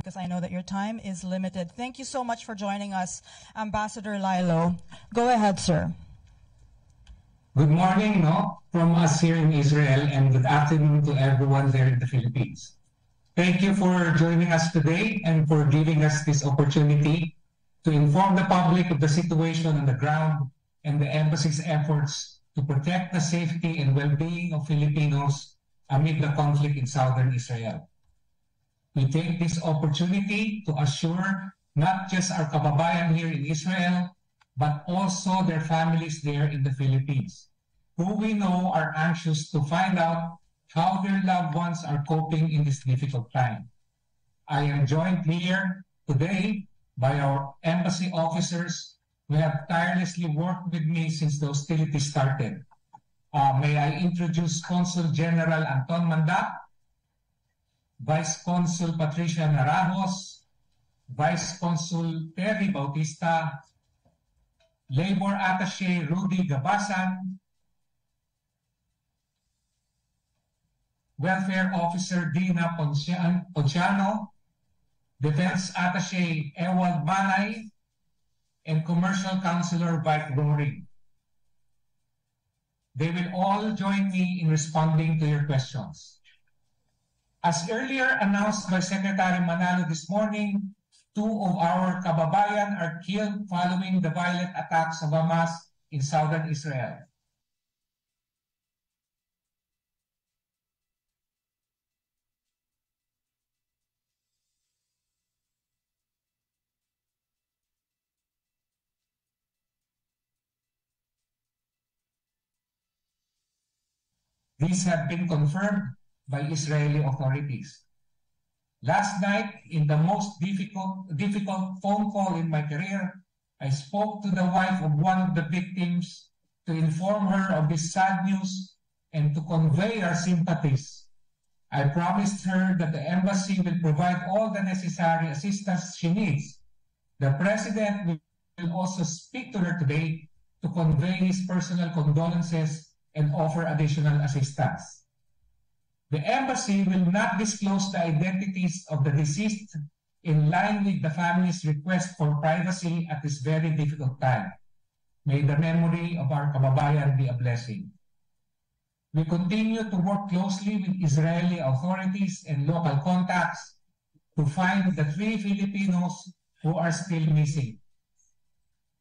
because I know that your time is limited. Thank you so much for joining us, Ambassador Laylo. Go ahead, sir. Good morning, no, from us here in Israel, and good afternoon to everyone there in the Philippines. Thank you for joining us today and for giving us this opportunity to inform the public of the situation on the ground and the embassy's efforts to protect the safety and well-being of Filipinos amid the conflict in southern Israel. We take this opportunity to assure not just our kababayan here in Israel, but also their families there in the Philippines, who we know are anxious to find out how their loved ones are coping in this difficult time. I am joined here today by our embassy officers who have tirelessly worked with me since the hostilities started. Uh, may I introduce Consul General Anton Mandap, Vice Consul Patricia Narajos, Vice Consul Terry Bautista, Labor Attaché Rudy Gabasan, Welfare Officer Dina Ponciano, Defense Attaché Ewald Manay, and Commercial Counselor Mike Roaring. They will all join me in responding to your questions. As earlier announced by Secretary Manalo this morning, two of our kababayan are killed following the violent attacks of Hamas in southern Israel. These have been confirmed by Israeli authorities. Last night, in the most difficult, difficult phone call in my career, I spoke to the wife of one of the victims to inform her of this sad news and to convey our sympathies. I promised her that the embassy will provide all the necessary assistance she needs. The president will also speak to her today to convey his personal condolences and offer additional assistance. The embassy will not disclose the identities of the deceased in line with the family's request for privacy at this very difficult time. May the memory of our kababayan be a blessing. We continue to work closely with Israeli authorities and local contacts to find the three Filipinos who are still missing.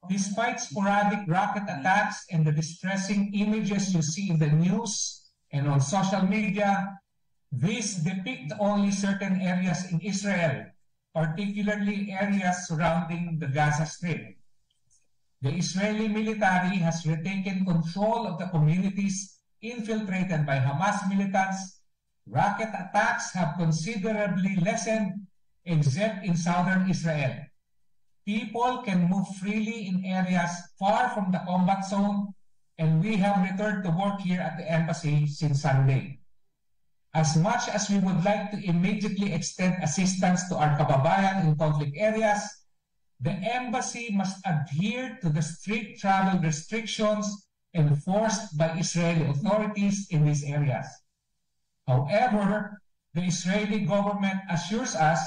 Despite sporadic rocket attacks and the distressing images you see in the news and on social media, these depict only certain areas in Israel, particularly areas surrounding the Gaza Strip. The Israeli military has retaken control of the communities infiltrated by Hamas militants. Rocket attacks have considerably lessened except in southern Israel. People can move freely in areas far from the combat zone and we have returned to work here at the embassy since Sunday. As much as we would like to immediately extend assistance to our kababayan in conflict areas, the embassy must adhere to the strict travel restrictions enforced by Israeli authorities in these areas. However, the Israeli government assures us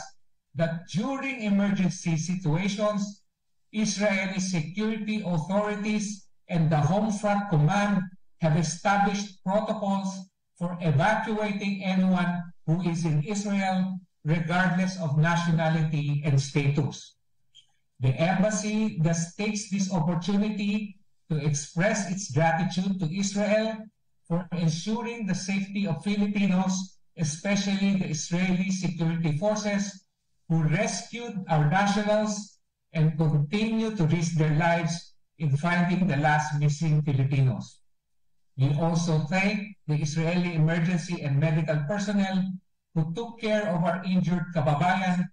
that during emergency situations, Israeli security authorities and the Home Front Command have established protocols for evacuating anyone who is in Israel, regardless of nationality and status. The embassy thus takes this opportunity to express its gratitude to Israel for ensuring the safety of Filipinos, especially the Israeli security forces who rescued our nationals and continue to risk their lives in finding the last missing Filipinos. We also thank the Israeli emergency and medical personnel who took care of our injured kababayan,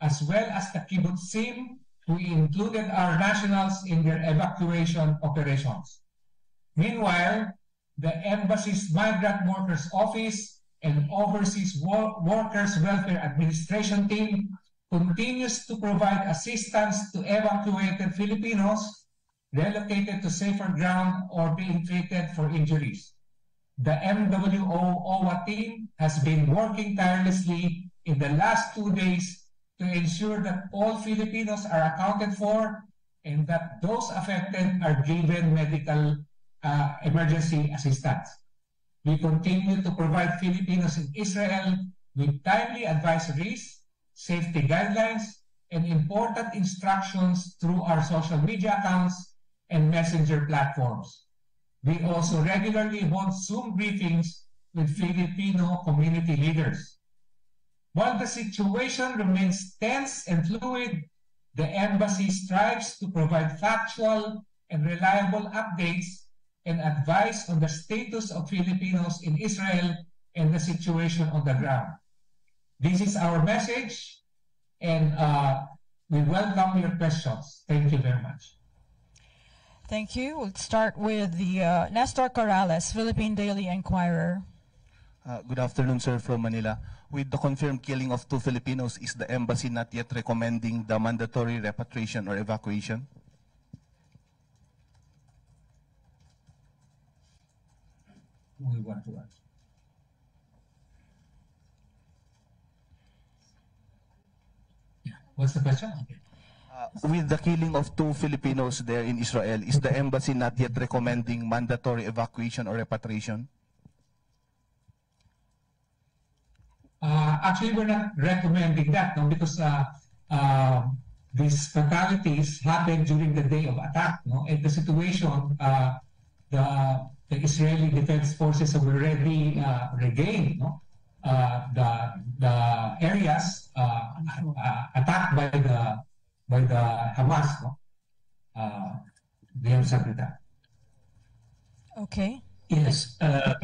as well as the kibbutzim who included our nationals in their evacuation operations. Meanwhile, the embassy's Migrant Workers Office and Overseas Workers Welfare Administration team continues to provide assistance to evacuated Filipinos relocated to safer ground or being treated for injuries. The MWO OWWA team has been working tirelessly in the last two days to ensure that all Filipinos are accounted for and that those affected are given medical uh, emergency assistance. We continue to provide Filipinos in Israel with timely advisories, safety guidelines, and important instructions through our social media accounts and messenger platforms. We also regularly hold Zoom briefings with Filipino community leaders. While the situation remains tense and fluid, the embassy strives to provide factual and reliable updates and advice on the status of Filipinos in Israel and the situation on the ground. This is our message, and uh, we welcome your questions. Thank you very much. Thank you. We'll start with the uh, Nestor Corrales, Philippine Daily Inquirer. Uh, good afternoon, sir, from Manila. With the confirmed killing of two Filipinos, is the embassy not yet recommending the mandatory repatriation or evacuation? We want to ask. Yeah. What's the question? Okay. Uh, with the killing of two Filipinos there in Israel, is the embassy not yet recommending mandatory evacuation or repatriation? Uh, actually, we're not recommending that no, because uh, uh, these fatalities happened during the day of attack. No? And the situation, uh, the, the Israeli Defense Forces have already uh, regained no? uh, the, the areas uh, uh, attacked by the, by the Hamas. No? Uh, with that? Okay. Yes, uh,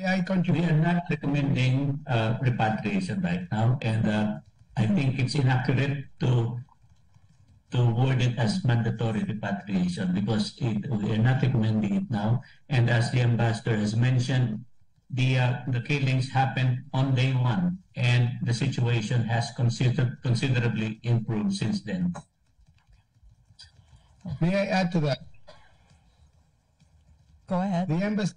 I we contribute? are not recommending uh, repatriation right now, and uh, I think it's inaccurate to to word it as mandatory repatriation because it, we are not recommending it now. And as the ambassador has mentioned, the uh, the killings happened on day one, and the situation has consider- considerably improved since then. May I add to that? Go ahead. The embassy,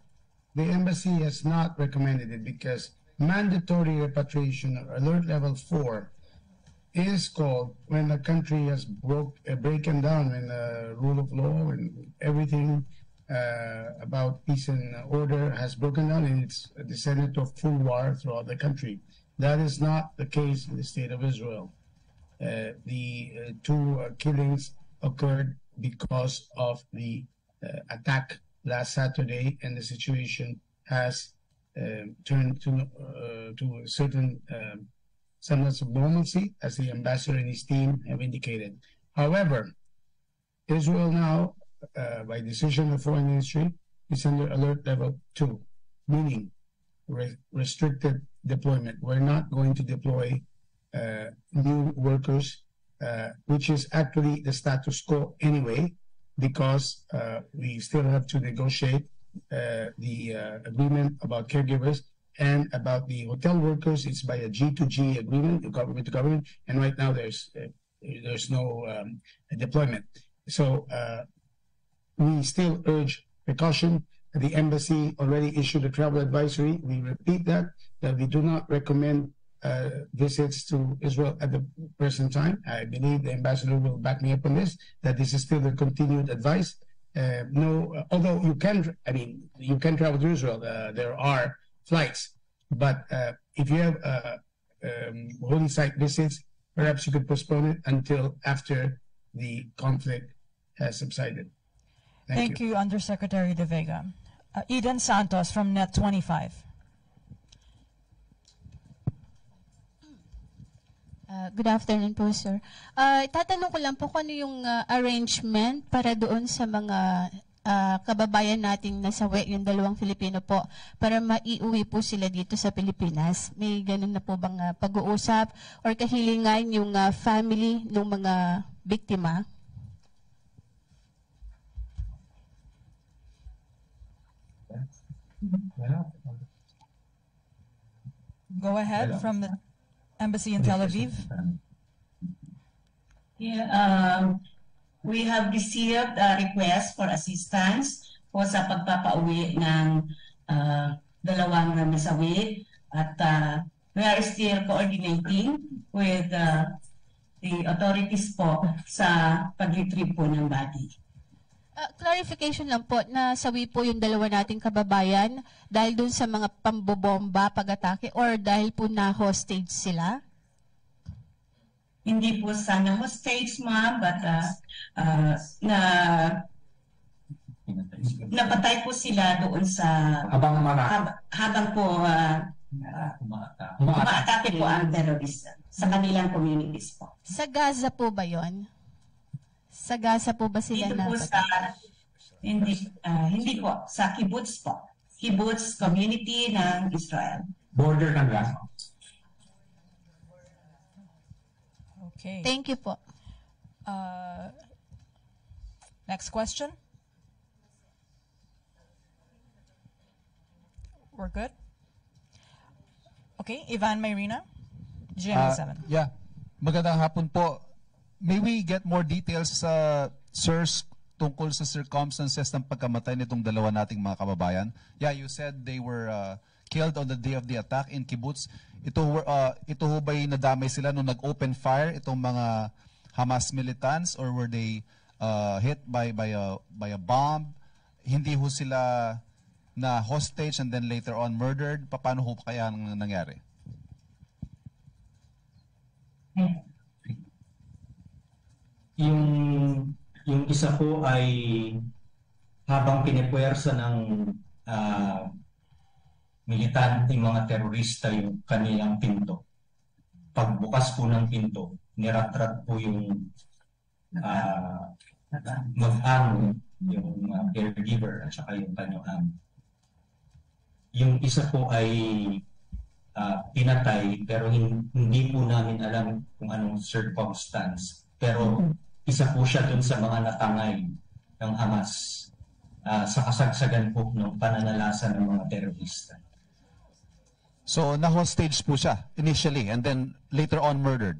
the embassy has not recommended it because mandatory repatriation or alert level four is called when a country has broke uh, breaking down in the rule of law and everything about peace and order has broken down and it's descended to full war throughout the country. That is not the case in the state of Israel. Uh, the uh, two uh, killings occurred because of the uh, attack last Saturday, and the situation has um, turned to uh, to a certain um, semblance of normalcy, as the ambassador and his team have indicated. However, Israel now, uh, by decision of foreign ministry, is under alert level two, meaning re- restricted deployment. We're not going to deploy uh, new workers, uh, which is actually the status quo anyway, because uh, we still have to negotiate uh, the uh, agreement about caregivers and about the hotel workers. It's by a G2G agreement, government to government, and right now there's there's no um, deployment. So uh, we still urge precaution. The embassy already issued a travel advisory. We repeat that that we do not recommend uh, visits to Israel at the present time. I believe the ambassador will back me up on this, that this is still the continued advice. Uh, no, although you can, I mean, you can travel to Israel, uh, there are flights, but uh, if you have uh, um, holy site visits, perhaps you could postpone it until after the conflict has subsided. Thank you, Undersecretary De Vega. Uh, Eden Santos from Net 25. Uh, good afternoon po, sir. Uh, tatanong ko lang po kung ano yung uh, arrangement para doon sa mga uh, kababayan nating nasawi, yung dalawang Filipino po, para maiuwi po sila dito sa Pilipinas. May ganun na po bang uh, pag-uusap or kahilingan yung uh, family ng mga biktima? Go ahead Hello. from the embassy in Tel Aviv. Yeah, um, we have received a request for assistance po sa pagpapauwi ng uh, dalawang nasawi at uh, we are still coordinating with uh, the authorities po sa pag-retrieve po ng body. Ah, clarification lang po, nasawi po yung dalawa nating kababayan dahil dun sa mga pambobomba pag-atake or dahil po na hostage sila? Hindi po sana hostage, ma'am, but uh, uh, na napatay po sila doon sa Habang mga hab- habang po uh, Umaata. umaatake po ang terrorista sa kanilang communities po. Sa Gaza po ba yon? Sa Gaza po ba sila Dito na? po sa hindi ah, hindi po sa kibbutz po. Kibbutz community ng Israel. border ng Gaza. Okay. Thank you po. Uh, next question. We're good? Okay, Ivan Mayrina, GMA7. Ah, yeah. Magandang hapon po. May we get more details sa sirs tungkol sa circumstances ng pagkamatay nitong dalawa nating mga kababayan? Yeah, you said they were uh, killed on the day of the attack in kibbutz. Ito uh, ito ho ba'y nadamay sila nung nag-open fire itong mga Hamas militants or were they uh, hit by by a by a bomb? Hindi ho sila na hostage and then later on murdered. Paano ho kaya ang nangyari? Yung yung isa po ay habang pinipwersa ng ah, militante mga terorista yung kanilang pinto. Pagbukas po ng pinto, niratrat po yung ah, mag-amo, yung ah, caregiver at saka yung kanyang. Yung isa po ay ah, pinatay pero hin- hindi po namin alam kung anong circumstance. Pero isa po siya dun sa mga natangay ng Hamas ah, sa kasagsagan po ng pananalasa ng mga terorista. So, na-hostage po siya initially and then later on murdered.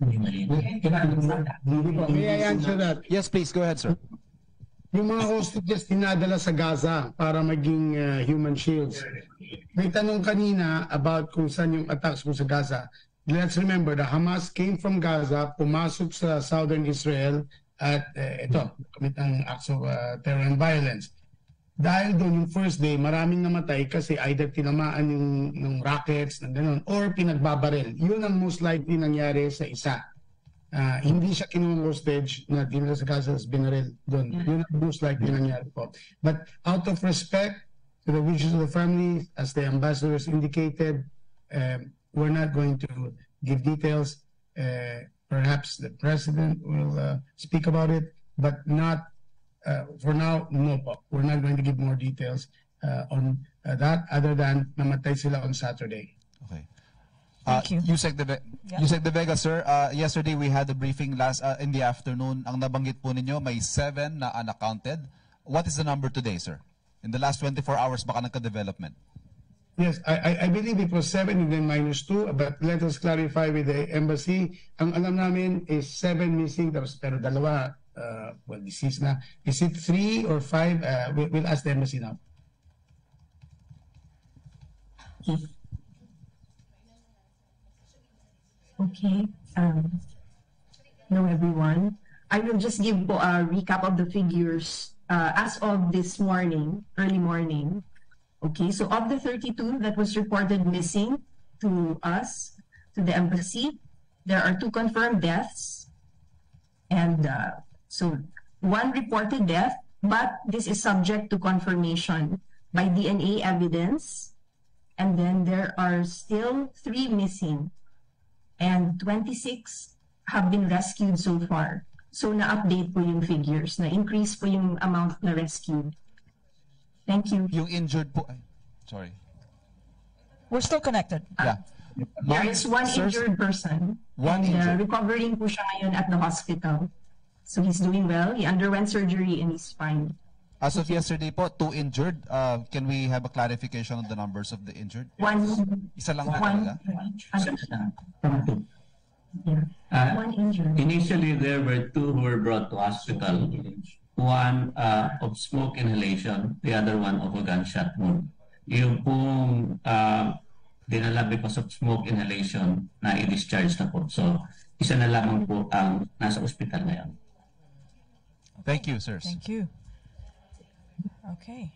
Hindi. May I answer that? Yes, please. Go ahead, sir. Yung mga hostages dinadala sa Gaza para maging uh, human shields. May tanong kanina about kung saan yung attacks mo sa Gaza. Let's remember, the Hamas came from Gaza, pumasok sa southern Israel at uh, ito, commit ang acts of uh, terror and violence. Dahil doon yung first day, maraming namatay kasi either tinamaan yung, yung rockets, ng ganun, or pinagbabaril. Yun ang most likely nangyari sa isa. Ah, hindi siya kinuha hostage na dinala sa Gaza as binaril doon. Yun ang most likely nangyari po. But out of respect to the wishes of the family, as the ambassadors indicated, um, we're not going to give details. Uh, perhaps the president will uh, speak about it, but not uh, for now, no po. We're not going to give more details uh, on uh, that other than namatay sila on Saturday. Okay. Thank you. Yusek De, Ve- Yeah. Yusek De Vega, sir, uh, yesterday we had a briefing last uh, in the afternoon. Ang nabanggit po ninyo, may seven na unaccounted. What is the number today, sir? In the last 24 hours, baka nagka-development. Yes, I, I, believe it was seven and then minus two, but let us clarify with the embassy. Ang alam namin is seven missing, tapos pero dalawa, uh, well, deceased na. Is it three or five? Uh, we, we'll ask the embassy now. Okay. Um, hello, everyone. I will just give a recap of the figures uh, as of this morning, early morning. Okay, so of the 32 that was reported missing to us, to the embassy, there are two confirmed deaths. And uh, so one reported death, but this is subject to confirmation by DNA evidence. And then there are still three missing and 26 have been rescued so far. So na-update po yung figures, na-increase po yung amount na rescued. Thank you. Yung injured po, ay, sorry. We're still connected. Yeah. There is one Sirs, injured person. One and, uh, recovering po siya ngayon at the hospital. So he's doing well. He underwent surgery and he's fine. As of yesterday po, two injured. Uh, can we have a clarification on the numbers of the injured? One, Isa lang po one, talaga? ano, From two. yeah, Ah, one injured. Initially, there were two who were brought to hospital. One uh, of smoke inhalation, the other one of a gunshot wound. Yung pong uh, dinala because of smoke inhalation na i-discharge na po. So, isa na lamang po ang nasa ospital ngayon. Thank you, sirs. Thank you. Okay.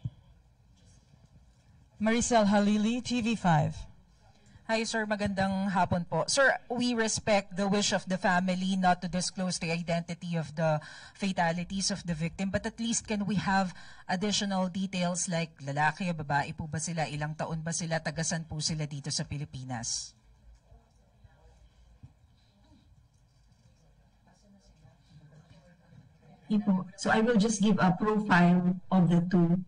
Maricel Halili, TV5. Hi, sir. Magandang hapon po. Sir, we respect the wish of the family not to disclose the identity of the fatalities of the victim, but at least can we have additional details like lalaki o babae po ba sila, ilang taon ba sila, tagasan po sila dito sa Pilipinas? So I will just give a profile of the two.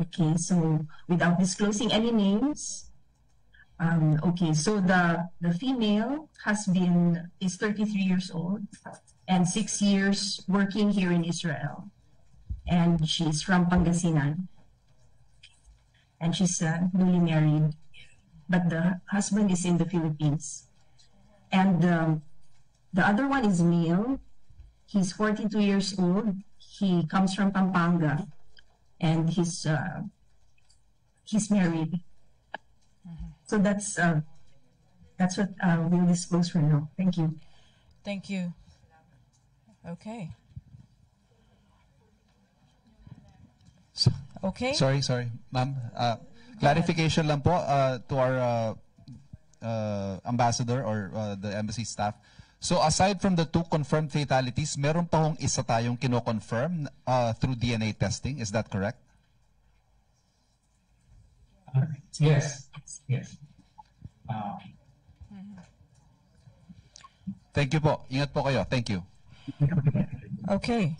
Okay, so without disclosing any names. Um, okay, so the the female has been is 33 years old and six years working here in Israel, and she's from Pangasinan, and she's uh, newly married, but the husband is in the Philippines, and um, the other one is male, He's 42 years old. He comes from Pampanga, and he's uh, he's married. So that's uh, that's what uh, we'll disclose for now. Thank you. Thank you. Okay. Okay. Sorry, sorry. Ma'am, uh, clarification lang po uh, to our uh, uh, ambassador or uh, the embassy staff. So aside from the two confirmed fatalities, meron pa hong isa tayong kino-confirm uh, through DNA testing. Is that correct? Yes, yes. Uh, Thank you po. Ingat po kayo. Thank you. Okay.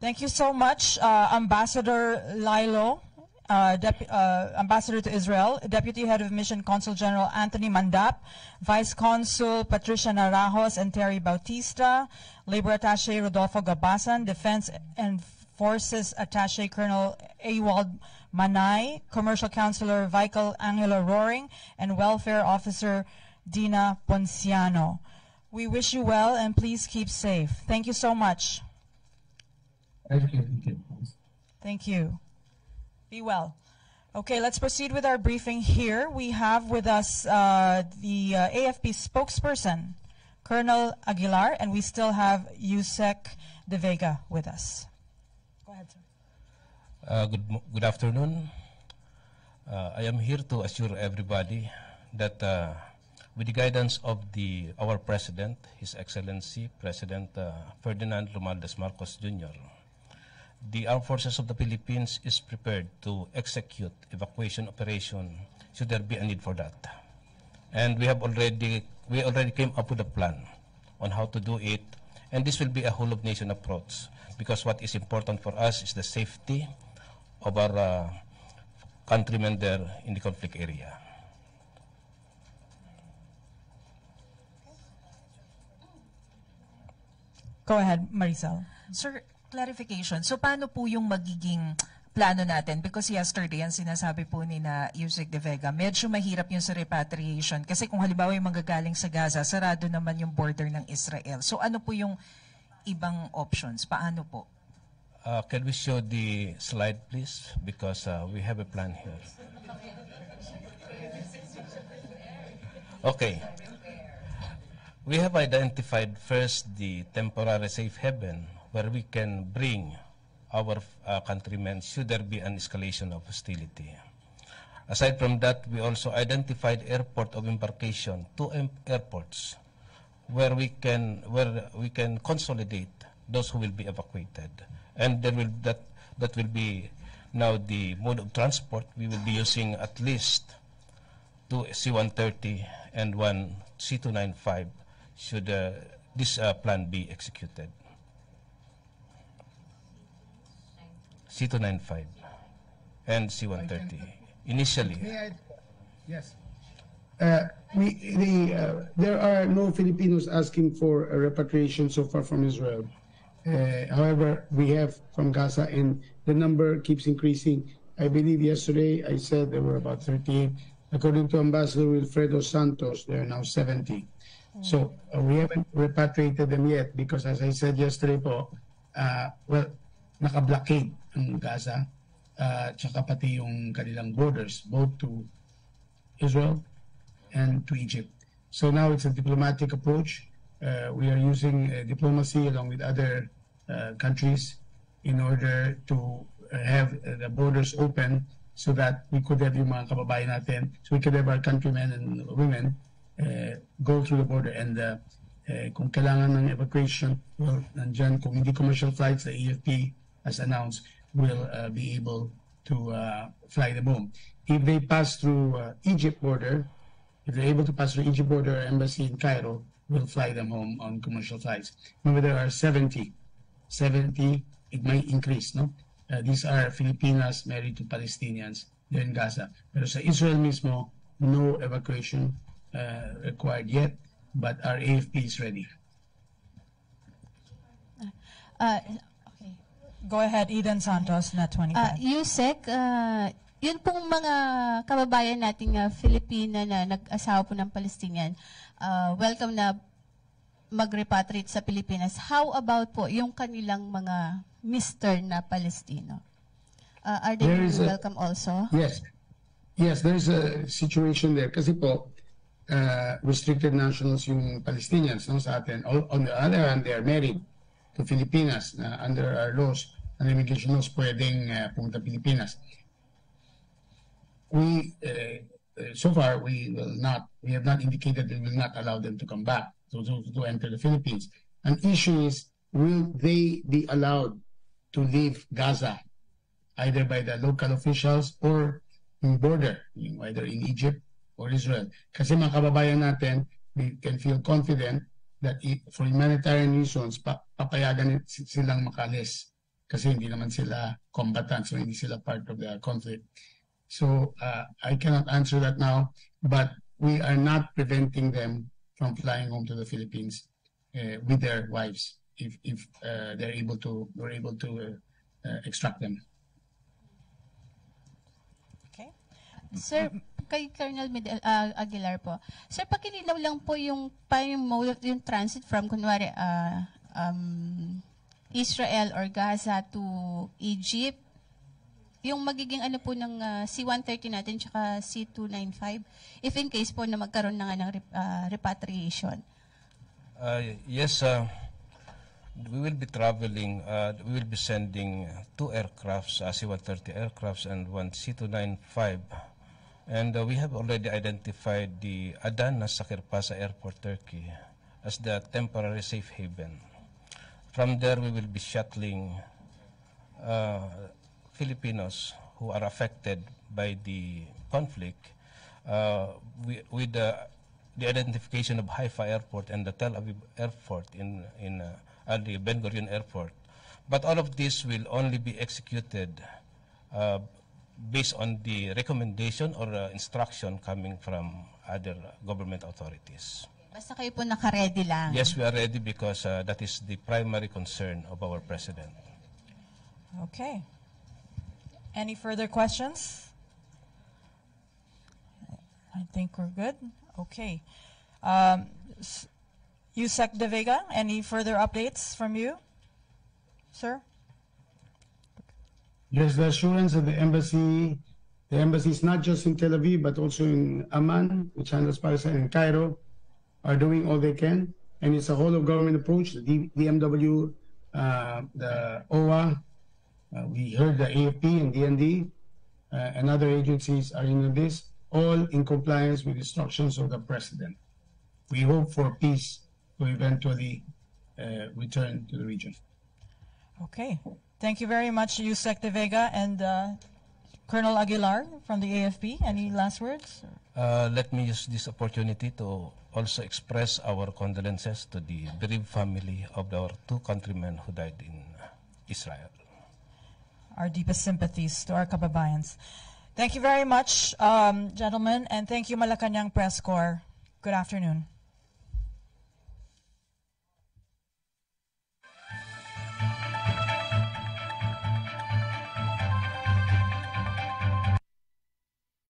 Thank you so much, uh, Ambassador Laylo, uh, uh, Ambassador to Israel, Deputy Head of Mission Consul General Anthony Mandap, Vice Consul Patricia Narajos and Terry Bautista, Labor Attaché Rodolfo Gabasan, Defense and Forces Attaché Colonel Ewald Manay, Commercial Counselor Michael Angelo Roaring, and Welfare Officer Dina Ponciano. We wish you well and please keep safe. Thank you so much. thank you. Thank you. Thank you. Be well. Okay, let's proceed with our briefing here. We have with us uh, the uh, AFP spokesperson, Colonel Aguilar, and we still have Yusek De Vega with us. Uh, good, good afternoon. Uh, I am here to assure everybody that uh, with the guidance of the our President, His Excellency President uh, Ferdinand Romualdez Marcos Jr., the Armed Forces of the Philippines is prepared to execute evacuation operation should there be a need for that. And we have already we already came up with a plan on how to do it, and this will be a whole of nation approach because what is important for us is the safety of our uh, countrymen there in the conflict area. Go ahead, Maricel. Sir, clarification. So paano po yung magiging plano natin? Because yesterday, ang sinasabi po ni na Yusek De Vega, medyo mahirap yung sa repatriation. Kasi kung halimbawa yung manggagaling sa Gaza, sarado naman yung border ng Israel. So ano po yung ibang options? Paano po? Uh, can we show the slide, please? Because uh, we have a plan here. Okay. We have identified first the temporary safe haven where we can bring our uh, countrymen should there be an escalation of hostility. Aside from that, we also identified airport of embarkation, two airports, where we can where we can consolidate those who will be evacuated, and there will that that will be now the mode of transport. We will be using at least two C-130 and one C-295 should uh, this uh, plan be executed. C-295 and C-130 initially. I? Yes. Uh, we, the, uh, there are no Filipinos asking for a repatriation so far from Israel. Uh, however, we have from Gaza, and the number keeps increasing. I believe yesterday I said there were about 38. According to Ambassador Wilfredo Santos, there are now 70. So uh, we haven't repatriated them yet because, as I said yesterday po, uh, well, naka-blockade ang Gaza, uh, tsaka pati yung kanilang borders, both to Israel and to Egypt. So now it's a diplomatic approach. Uh, we are using uh, diplomacy along with other uh, countries in order to have the borders open so that we could have yung mga kababayan natin, so we could have our countrymen and women uh, go through the border and uh, uh, kung kailangan ng evacuation, well, nandyan, kung hindi commercial flights, the AFP, as announced, will uh, be able to uh, fly them home. If they pass through uh, Egypt border, if they're able to pass through Egypt border or embassy in Cairo, we'll fly them home on commercial flights. Remember, there are 70. 70, it might increase, no? Uh, these are Filipinas married to Palestinians They're in Gaza. Pero sa Israel mismo, no evacuation uh, required yet, but our AFP is ready. Uh, okay. Go ahead, Eden Santos, Net 25. Uh, Yusek, uh, yun pong mga kababayan nating uh, Filipina na nag-asawa po ng Palestinian, uh, welcome na mag-repatriate sa Pilipinas. How about po yung kanilang mga Mr. na Palestino? Uh, are they There is a- welcome also? Yes. Yes, there's a situation there. Kasi po, uh, restricted nationals yung Palestinians no, sa atin. O- On the other hand, they are married to Filipinas na under our laws, ang immigration laws, pwedeng uh, pumunta Pilipinas. We, uh, uh, so far, we will not, we have not indicated we will not allow them to come back, to, to, to enter the Philippines. An issue is, will they be allowed to leave Gaza either by the local officials or yung border, either in Egypt or Israel. Kasi mga kababayan natin, we can feel confident that for humanitarian reasons, pa papayagan silang makalis. Kasi hindi naman sila combatants, so hindi sila part of the conflict. So uh, I cannot answer that now, but we are not preventing them from flying home to the Philippines uh, with their wives if if uh, they're able to we're able to uh, uh, extract them. okay. Sir, kay Colonel Medel, ah, Aguilar po. Sir, pakilinaw lang po yung, yung yung transit from, kunwari, ah, um, Israel or Gaza to Egypt. Yung magiging ano po ng ah, C-130 natin tsaka C-295, if in case po na magkaroon na nga ng rep- ah, repatriation. Uh, yes, uh, we will be traveling, uh, we will be sending two aircrafts, uh, C-130 aircrafts and one C-295. And uh, we have already identified the Adana Sakirpasa Airport, Turkey, as the temporary safe haven. From there, we will be shuttling uh, Filipinos who are affected by the conflict uh, wi- with the, the identification of Haifa Airport and the Tel Aviv Airport in, in uh, and the Ben Gurion Airport. But all of this will only be executed uh, based on the recommendation or uh, instruction coming from other government authorities. Basta kayo po nakaredy lang. Yes, we are ready because uh, that is the primary concern of our president. Okay. Any further questions? I think we're good. Okay. Um, Yusek De Vega, any further updates from you, sir? There's the assurance that the embassy, the embassy is not just in Tel Aviv, but also in Amman, which handles Palestine, and Cairo, are doing all they can. And it's a whole of government approach, the DMW, uh, the uh, we heard the AFP and DND, uh, and other agencies are in this, all in compliance with instructions of the president. We hope for peace to eventually uh, return to the region. Okay. Thank you very much, Yusek De Vega and uh, Colonel Aguilar from the AFP. Any last words? Uh, let me use this opportunity to also express our condolences to the bereaved family of our two countrymen who died in Israel. Our deepest sympathies to our kababayans. Thank you very much, um, gentlemen, and thank you, Malacanang Press Corps. Good afternoon.